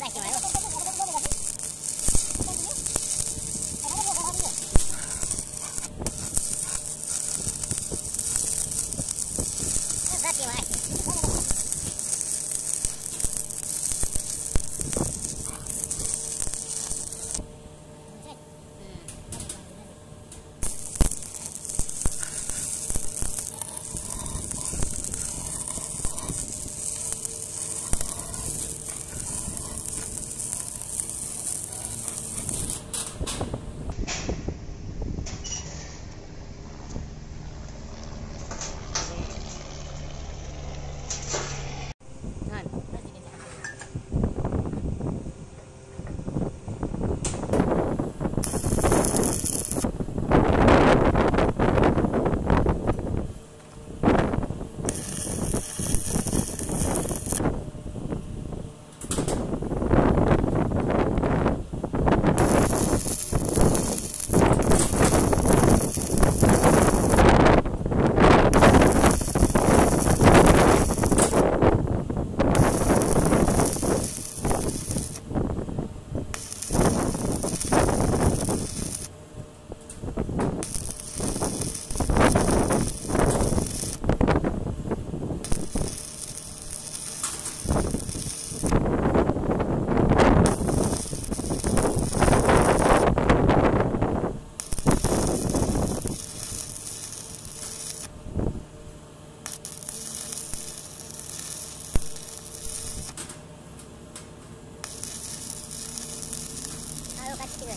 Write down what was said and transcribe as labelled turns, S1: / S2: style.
S1: Gracias. きれい。